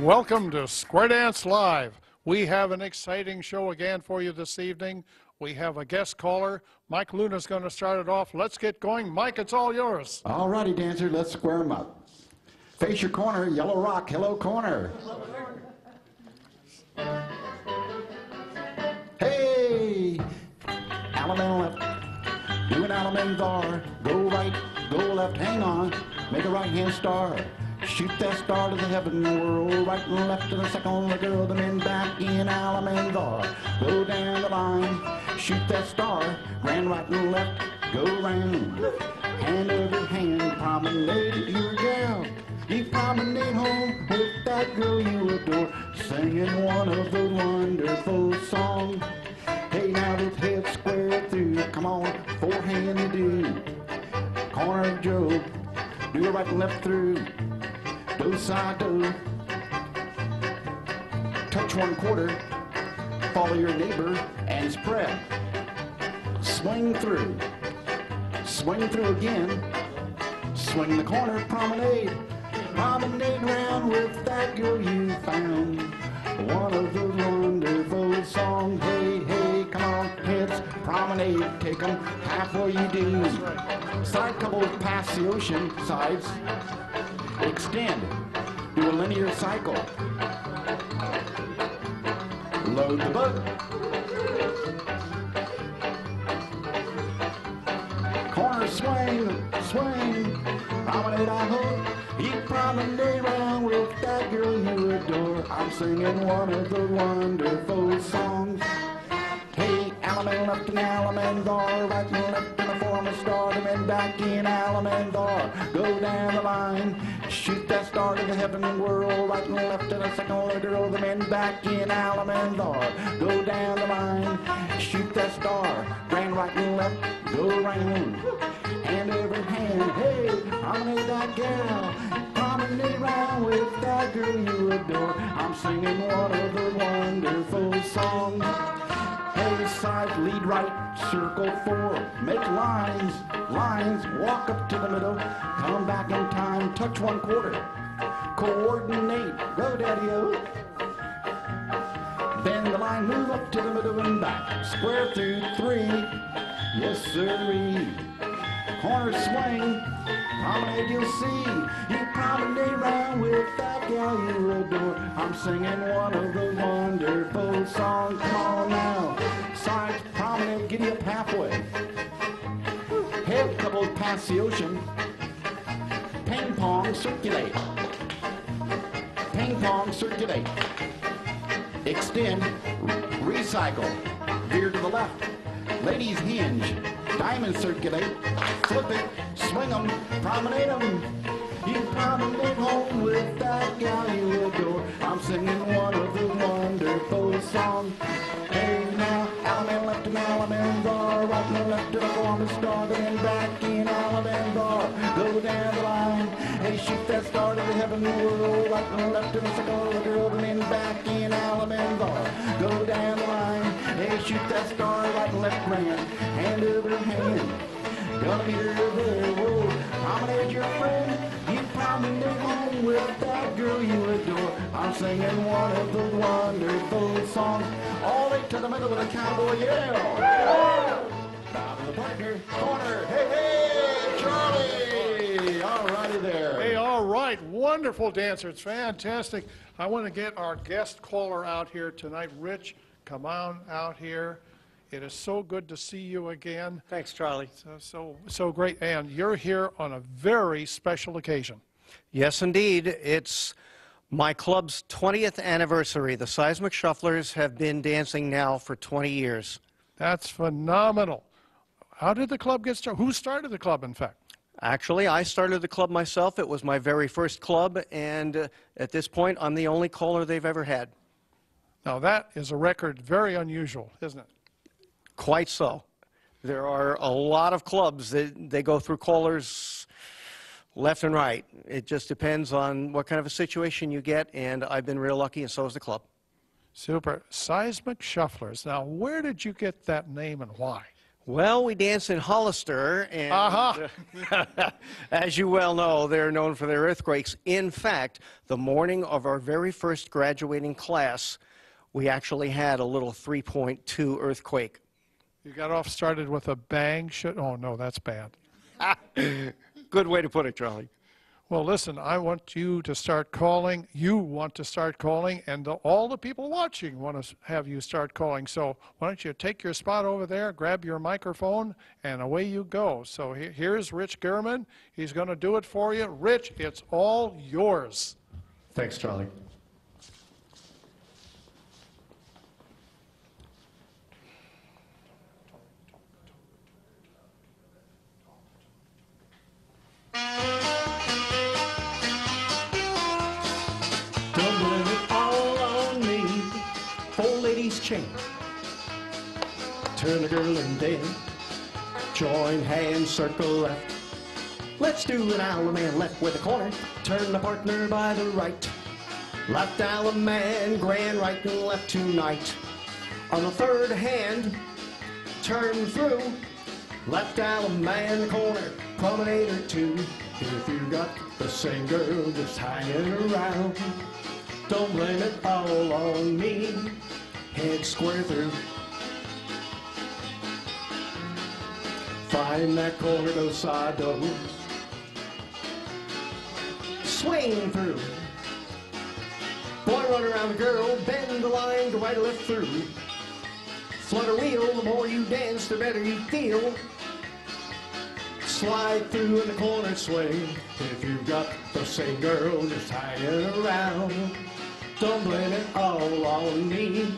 Welcome to Square Dance Live. We have an exciting show again for you this evening. We have a guest caller. Mike Luna's going to start it off. Let's get going. Mike, it's all yours. All righty, dancer, let's square them up. Face your corner, yellow rock, hello corner. Hey, Alabama left, do an Alabama go right, go left, hang on, make a right hand star. Shoot that star to the heaven world, right and left to the second the girl, the men back in Alamandar. Go down the line, shoot that star, grand right and left, go round. Hand over hand, promenade your gal. You promenade home with that girl you adore, singing one of those wonderful songs. Hey, now with head square through, come on, forehand do. Corner Joe, do a right and left through do side do. Touch one quarter, follow your neighbor and spread. Swing through, swing through again, swing the corner, promenade, promenade round with that girl you found. One of those wonderful songs, hey, hey, come on, heads, promenade, take 'em halfway you do. Side couple past the ocean, sides, extend, linear cycle. Load the boat. Corner swing, swing, promenade I hope. You promenade around with that girl you adore. I'm singing one of the wonderful songs. Hey, Allemande left in right and left in the form of star, and back in Alamandar. Go down the line, shoot that star to the heaven and world, right and left in a second little girl, the men back in Alamandar. Go down the line, shoot that star, grand right and left, go round. Hand over hand, hey, I'm promenade that gal, promenade around with that girl you adore. I'm singing one of the wonderful songs. Hey, side, lead right, circle four. Make lines, lines, walk up to the middle. Come back in time, touch one quarter. Coordinate, go daddy-o. Bend the line, move up to the middle and back. Square through three, yes sirree. Corner swing, promenade you'll see. You promenade round with that gal you adore. I'm singing one of the wonderful songs. Come now. Promenade, giddy up halfway. Head couple past the ocean. Ping pong, circulate. Ping pong, circulate. Extend, recycle. Veer to the left. Ladies hinge. Diamond circulate. Flip it. Swing 'em. Promenade 'em. You promenade home with that gal you adore. I'm singing one of the wonderful songs. Hey Alabama left and Alabama right and left to the former star, then back in Alabama Go down the line, hey shoot that star to heaven world, right and left to the circle, girl, then back in Alabama Go down the line, hey shoot that star right and left grand, hand over hand. Gonna be there, whoa. Promenade your friend. You promenade home with that girl you adore. I'm singing one of the wonderful songs. All the way to the middle of the cowboy yell. Bow to the partner, corner. Hey, hey, Charlie. All righty there. Hey, all right. Wonderful dancer. It's fantastic. I want to get our guest caller out here tonight. Rich, come on out here. It is so good to see you again. Thanks, Charlie. So, so, so great. And you're here on a very special occasion. Yes, indeed. It's my club's 20th anniversary. The Seismic Shufflers have been dancing now for 20 years. That's phenomenal. How did the club get started? Who started the club, in fact? Actually, I started the club myself. It was my very first club, and uh, at this point, I'm the only caller they've ever had. Now, that is a record very unusual, isn't it? Quite so. There are a lot of clubs that they go through callers left and right. It just depends on what kind of a situation you get, and I've been real lucky, and so has the club. Super. Seismic Shufflers. Now, where did you get that name and why? Well, we dance in Hollister, and Uh-huh. as you well know, they're known for their earthquakes. In fact, the morning of our very first graduating class, we actually had a little 3.2 earthquake. You got off started with a bang. Should, oh, no, that's bad. Good way to put it, Charlie. Well, listen, I want you to start calling. You want to start calling, and the, all the people watching want to have you start calling. So why don't you take your spot over there, grab your microphone, and away you go. So he- here's Rich German. He's going to do it for you. Rich, it's all yours. Thanks, Charlie. Doubling it all on me, four ladies chain. Turn a girl and then join hands, circle left. Let's do an Allemande left with a corner. Turn the partner by the right. Left Allemande, grand right and left tonight. On the third hand, turn through. Left Allemande corner, promenade or two. If you got the same girl just hanging around, don't blame it all on me. Head square through. Find that corner dosado. Swing through. Boy, run around the girl, bend the line, go right or left through. Flutter wheel, the more you dance, the better you feel. Slide through in the corner swing. If you've got the same girl just hanging around, don't blame it all on me.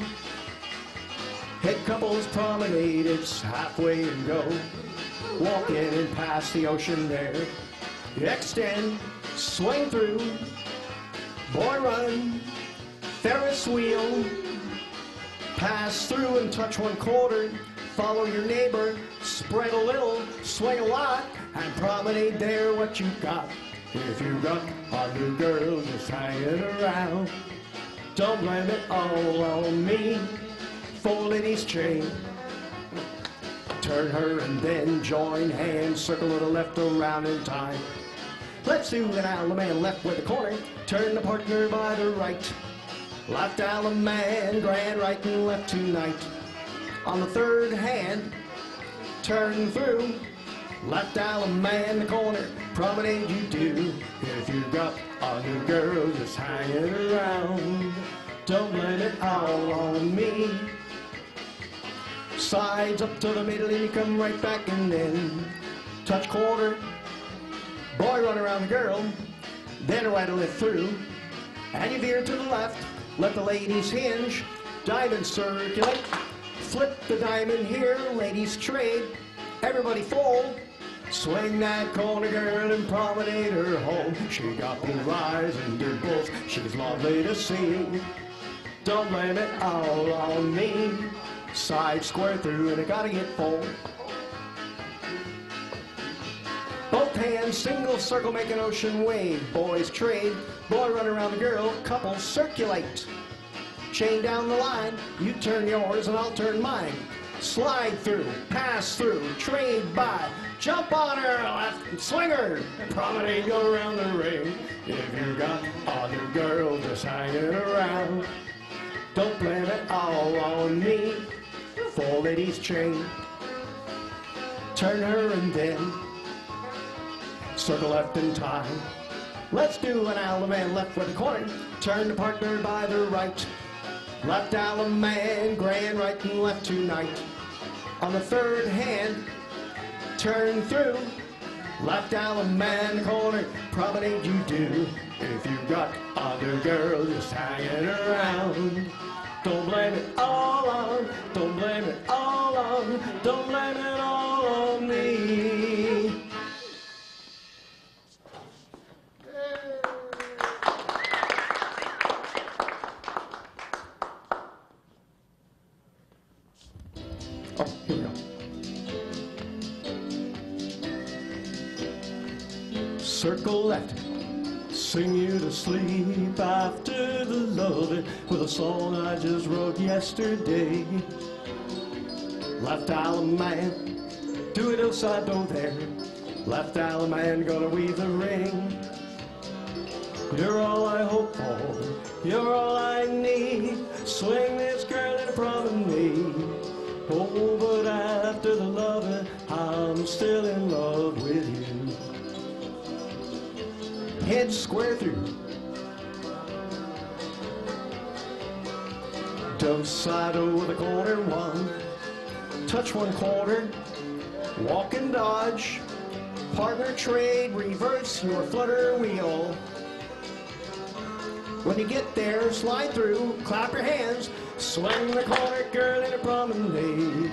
Head couples promenade, it's halfway and go. Walk in and past the ocean there. Extend, swing through, boy run, Ferris wheel. Pass through and touch one quarter. Follow your neighbor, spread a little, sway a lot, and promenade there what you got. If you got a new girl just hanging around, don't blame it all on me. Four ladies chain. Turn her and then join hands, circle to the left around in time. Let's do an Allemande left with a corner, turn the partner by the right. Left Allemande, grand right and left tonight. On the third hand, turn through. Left Allemande, the corner, promenade you do. If you've got a new girl just hanging around, don't blame it all on me. Sides up to the middle and you come right back and then touch quarter. Boy run around the girl, then right a left through. And you veer to the left, let the ladies hinge, diamond circulate. Flip the diamond here, ladies trade. Everybody fold. Swing that corner girl and promenade her home. She got blue eyes and dimples, she's lovely to see. Don't blame it all on me. Side square through and I gotta get full. Both hands, single circle, make an ocean wave. Boys trade, boy run around the girl, couples circulate. Chain down the line, you turn yours and I'll turn mine. Slide through, pass through, trade by, jump on her left, swing her, promenade, go around the ring. If you got other girls girl just hanging around, don't blame it all on me. Four ladies chain, turn her and then circle left in time. Let's do an Allemande left with a corner. Turn the partner by the right. Left Allemande, grand right and left tonight. On the third hand, turn through. Left Allemande corner, promenade you do. If you got other girls just hanging around. Don't blame it all on, don't blame it all on, don't blame it all on me. Right, here we go. Circle left. Sing you to sleep after the loading with a song I just wrote yesterday. Left island man, do it outside don't there. Left island man, gonna weave the ring. You're all I hope for, you're all I need. Swing this girl in front of me. Oh, but after the loving, I'm still in love with you. Head square through. Don't side over the corner one. Touch one quarter. Walk and dodge. Partner trade, reverse your flutter wheel. When you get there, slide through, clap your hands, swing the corner, girl, in a promenade.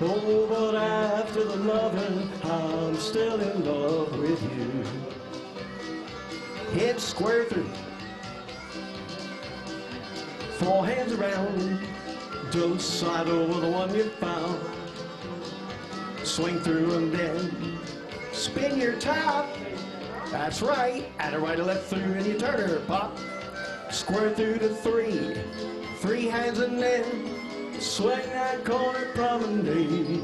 Oh, but after the loving, I'm still in love with you. Head square through. Four hands around, don't slide over the one you found. Swing through and then spin your top. That's right, add a right or left through and you turn her pop. Square through to three, three hands and then swing that corner promenade.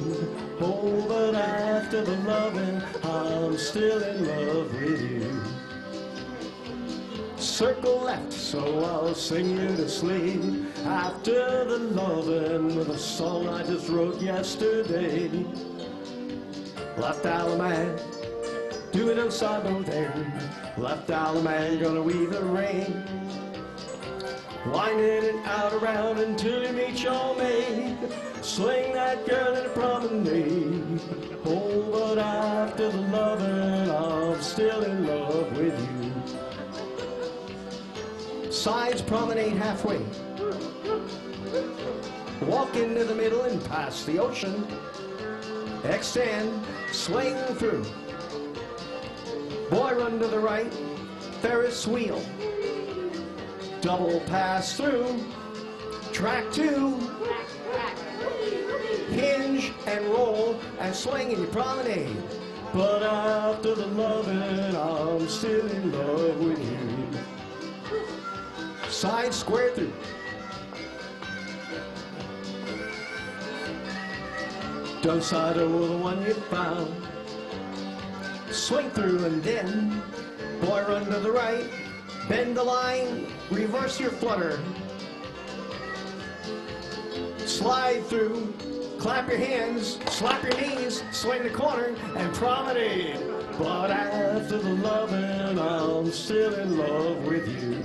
Oh, but after the loving, I'm still in love with you. Circle left, so I'll sing you to sleep. After the loving with a song I just wrote yesterday. Left man, do it outside no there. Left man, gonna weave the ring. Winding it out around until you meet your mate. Swing that girl in a promenade. Oh, but after the loving, I'm still in love with you. Sides promenade halfway. Walk into the middle and past the ocean. Extend, swing through. Boy, run to the right. Ferris wheel. Double pass through. Track two. Hinge and roll and swing in your promenade. But after the loving, I'm still in love with you. Side square through. Don't side over the one you found. Swing through and then, boy, run to the right. Bend the line, reverse your flutter. Slide through, clap your hands, slap your knees, swing the corner, and promenade. But after the loving, I'm still in love with you.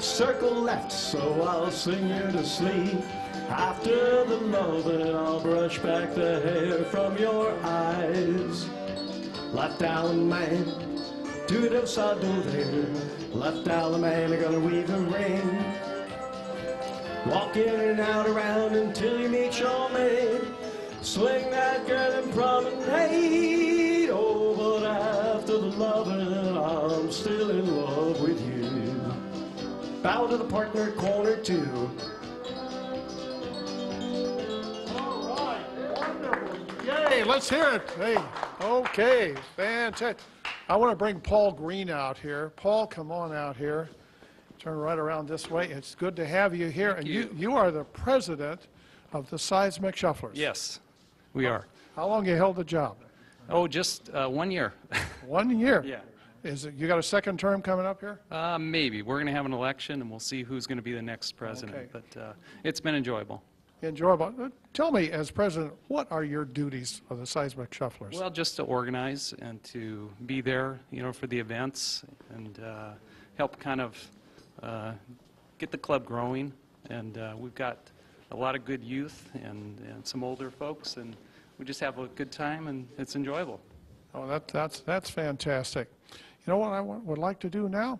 Circle left, so I'll sing you to sleep. After the loving, I'll brush back the hair from your eyes. Left down man, it upside down there. Left I'm gonna weave a ring. Walk in and out around until you meet your mate. Swing that girl and promenade. Oh, but after the loving, I'm still in love with you. Bow to the partner, corner two. All right, wonderful. Yay, let's hear it. Hey, okay, fantastic. I want to bring Paul Green out here. Paul, come on out here. Turn right around this way. It's good to have you here. and you, you. you are the president of the Seismic Shufflers. Yes, we are. How long you held the job? Oh, just uh, one year. One year. Yeah. Is it, you got a second term coming up here? Uh, maybe. We're going to have an election, and we'll see who's going to be the next president. Okay. But uh, it's been enjoyable. Enjoyable. Tell me, as president, what are your duties of the Seismic Shufflers? Well, just to organize and to be there, you know, for the events and uh, help kind of uh, get the club growing. And uh, we've got a lot of good youth and, and some older folks, and we just have a good time, and it's enjoyable. Oh, that, that's, that's fantastic. You know what I would like to do now?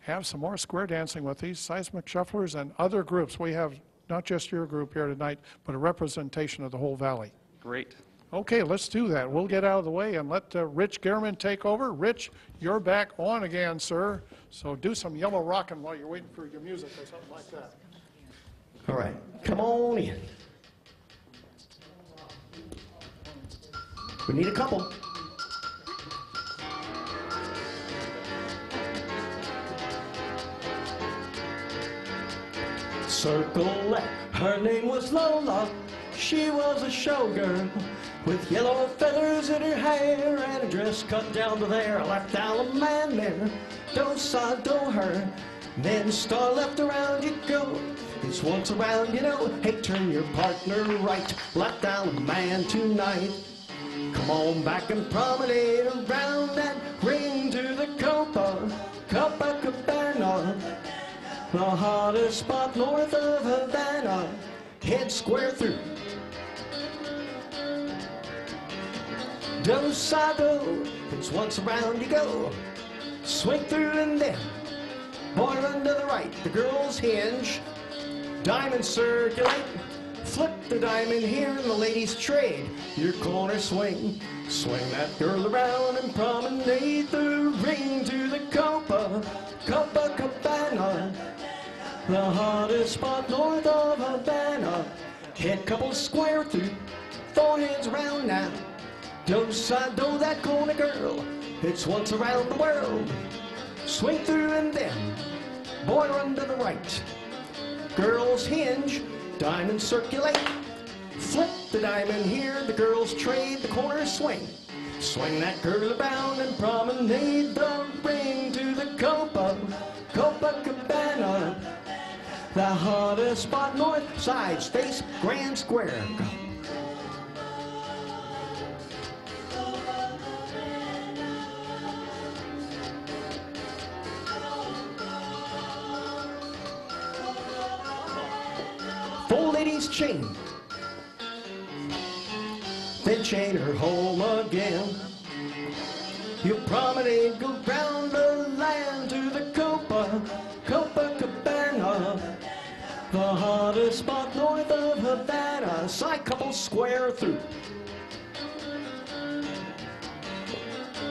Have some more square dancing with these seismic shufflers and other groups. We have not just your group here tonight, but a representation of the whole valley. Great. Okay, let's do that. We'll get out of the way and let uh, Rich Gehrman take over. Rich, you're back on again, sir. So do some yellow rocking while you're waiting for your music or something like that. All right, come on in. We need a couple. Circle her name was Lola. She was a showgirl with yellow feathers in her hair and a dress cut down to there. Left down a man there, don't side, don't her. Then star left around you go. It's once around, you know. Hey, turn your partner right. Left down a man tonight. Come on back and promenade around that ring to the Copa, Copacabana. The hottest spot north of Havana. Head square through. Dos Sado, it's once around you go. Swing through and then, run to the right. The girls hinge, diamond circulate. Flip the diamond here and the ladies trade. Your corner swing, swing that girl around and promenade the ring to the Copa, Copacabana. The hottest spot north of Havana. Head couple square through, four hands around now. Dos side, do that corner girl. It's once around the world. Swing through and then, boy run to the right. Girls hinge, diamonds circulate. Flip the diamond here, the girls trade, the corner swing. Swing that girl about and promenade the ring to the Copa, Copacabana. The hottest spot north side, space, grand square. Four ladies chain. Then chain her home again. You promenade, go round of Havana. Side couple square through.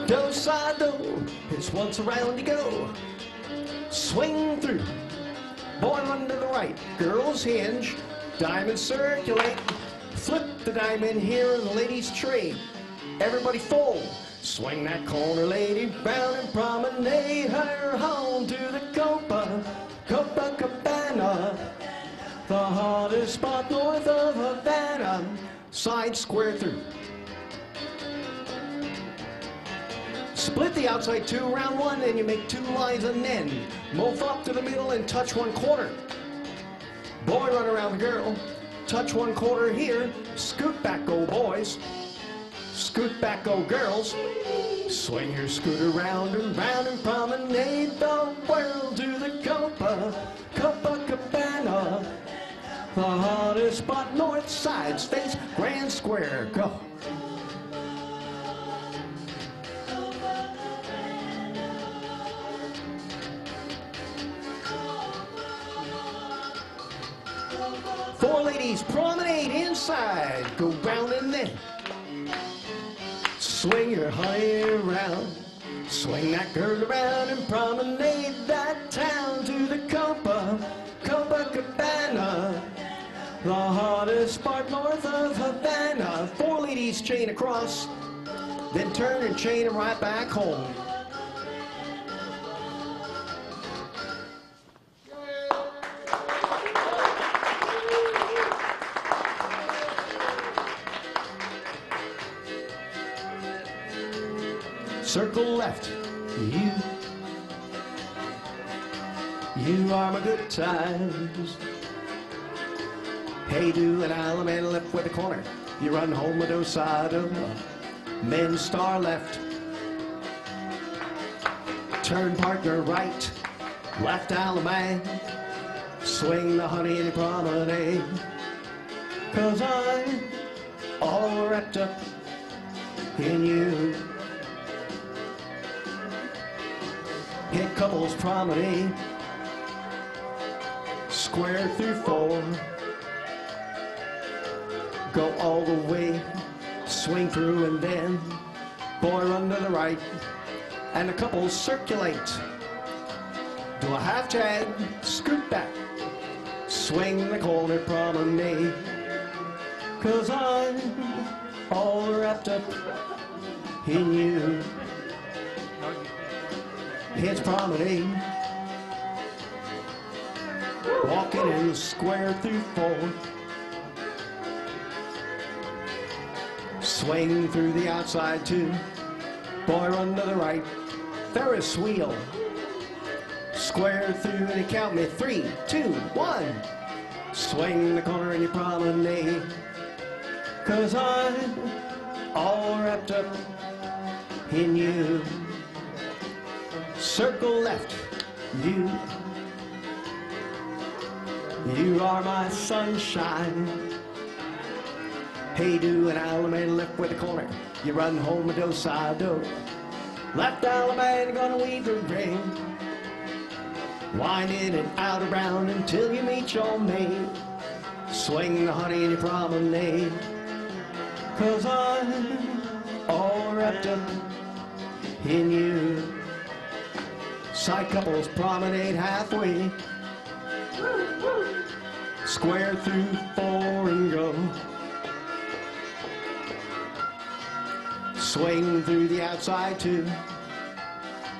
Do side do, it's once around you go. Swing through. Boy run to the right, girls hinge, diamond circulate. Flip the diamond here and the ladies trade. Everybody fold. Swing that corner lady round and promenade her home to the Copa, The hottest spot north of Havana. Side square through. Split the outside two round one, and you make two lines and then move up to the middle and touch one corner. Boy, run around the girl. Touch one corner here. Scoot back, go boys. Scoot back, go girls. Swing your scooter round and round and promenade the world to the Copa. The hottest spot north side, space, grand square. Go. Four ladies promenade inside. Go round and then swing your honey around. Swing that girl around and promenade that town Hottest spot north of Havana. Four ladies chain across, then turn and chain them right back home. Circle left, you. You are my good times. Hey, do an island and left with the corner. You run home with Osado. Men star left. Turn partner right. Left Allemande. Swing the honey in promenade. Cause I'm all wrapped up in you. Hit couples promenade. Square through four. Go all the way. Swing through and then. Run to the right. And the couples circulate. Do a half tag. Scoot back. Swing the corner promenade. Cause I'm all wrapped up in you. Heads promenade. Walking in the square through four. Swing through the outside two. Boy, run to the right. Ferris wheel. Square through and you count me three, two, one. Swing the corner and you promenade. Cause I'm all wrapped up in you. Circle left, you. You are my sunshine. Hey, do an Allemande left with the corner. You run home a do side do. Left Allemande gonna weave the ring. Wind in and out around until you meet your mate. Swing the honey in your promenade. Cause I'm all wrapped up in you. Side couples promenade halfway. Square through four and go. Swing through the outside two.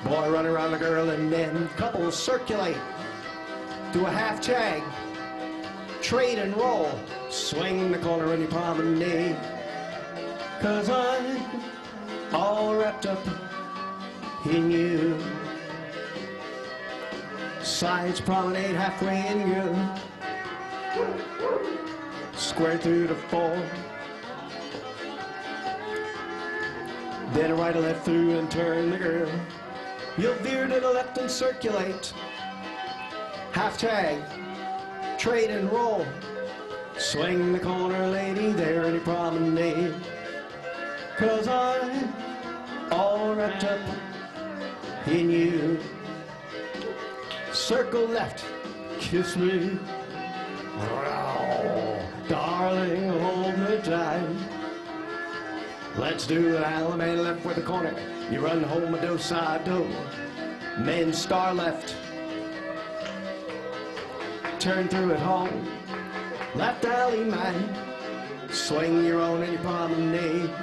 Boy run around the girl and then couples circulate. Do a half tag. Trade and roll. Swing the corner in your promenade. Cause I'm all wrapped up in you. Sides promenade halfway and go. Square through to four. Then a right or left through and turn the girl. You'll veer to the left and circulate. Half tag, trade and roll. Swing the corner, lady, there any promenade. Cause I'm all wrapped up in you. Circle left, kiss me. Oh, darling, hold me tight. Let's do an Allemande left with the corner. You run home a do side do. Men star left. Turn through at home. Left alley man. Swing your own and your promenade.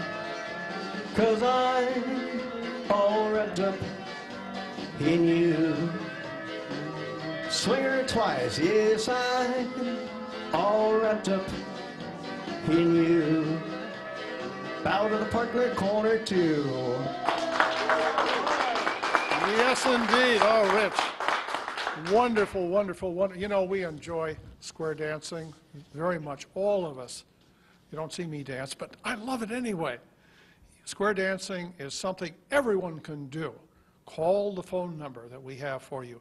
Cause I'm all wrapped up in you. Swinger twice, yes, I'm all wrapped up in you. Bow to the partner, corner two. Yes, indeed. Oh, Rich. Wonderful, wonderful, wonderful. You know, we enjoy square dancing very much, all of us. You don't see me dance, but I love it anyway. Square dancing is something everyone can do. Call the phone number that we have for you.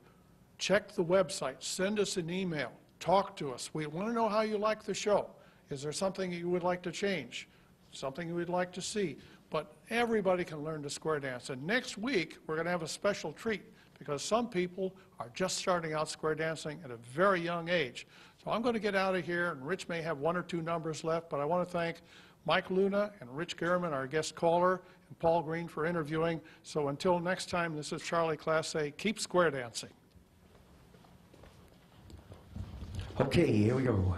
Check the website. Send us an email. Talk to us. We want to know how you like the show. Is there something you would like to change? Something we'd like to see? But everybody can learn to square dance. And next week, we're going to have a special treat because some people are just starting out square dancing at a very young age. So I'm going to get out of here, and Rich may have one or two numbers left, but I want to thank Mike Luna and Rich German, our guest caller, and Paul Green for interviewing. So until next time, this is Charlie Class A. Keep square dancing. Okay, here we go.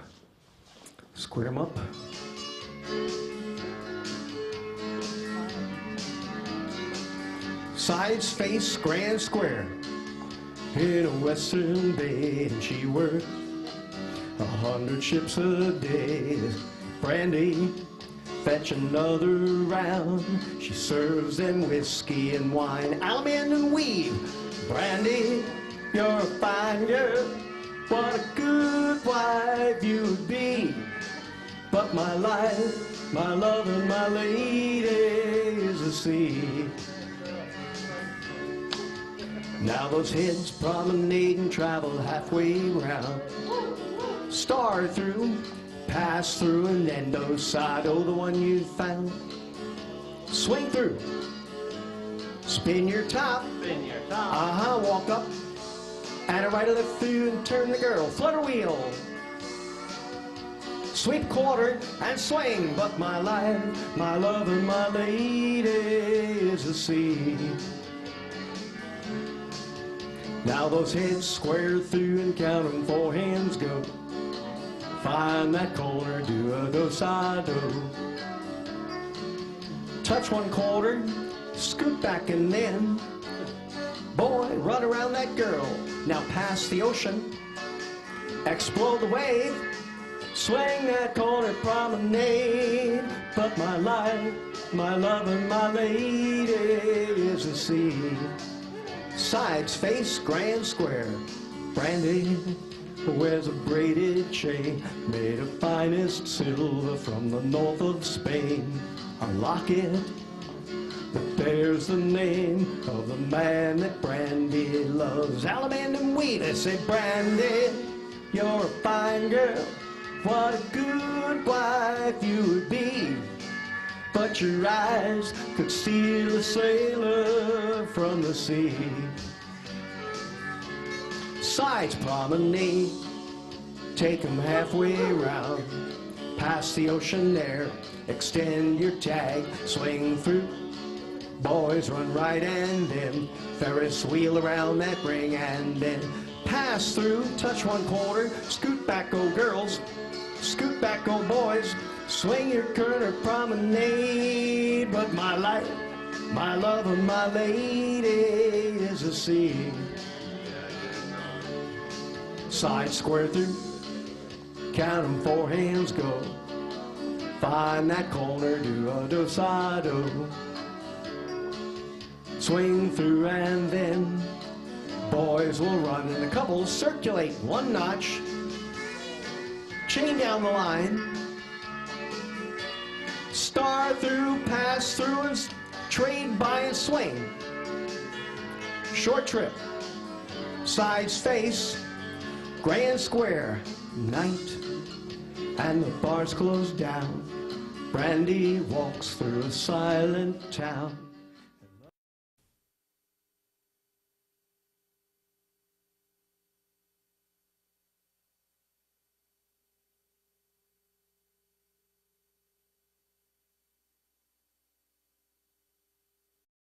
Square them up. Sides face grand square in a western bay, and she worked a hundred ships a day. Brandy, fetch another round. She serves them whiskey and wine, almond and weave. Brandy, you're a fine girl. What a good wife you would be. But my life, my love, and my lady is the sea. Now those heads promenade and travel halfway round. Star through, pass through, and then those side, oh, the one you found. Swing through, spin your top, spin your top. Uh-huh, walk up, and a right or left through and turn the girl. Flutter wheel. Sweep quarter and swing, but my life, my love, and my lady is the sea. Now those heads square through and count count 'em, four hands go. Find that corner, do a do side do. Touch one quarter, scoot back and then. Boy, run around that girl. Now past the ocean. explode the wave, swing that corner promenade. But my life, my love, and my lady is the sea. Sides face grand square, brandy wears a braided chain made of finest silver from the north of Spain. A locket that bears the name of the man that Brandy loves. Alabama weed, I say, Brandy, you're a fine girl. What a good wife you would be. But your eyes could steal a sailor from the sea. Sides promenade, take 'em halfway round. Past the ocean there, extend your tag, swing through Boys run right and then Ferris wheel around that ring and then pass through, touch one quarter, scoot back, go girls, scoot back, go boys, swing your corner promenade. But my life, my love, and my lady is a sea. Side square through, count count 'em four hands go. Find that corner, do a do side. Swing through and then boys will run and the couples circulate one notch. Chain down the line. Star through, pass through, and trade by and swing. Short trip. Sides face. Grand square. Night. And the bars close down. Brandy walks through a silent town.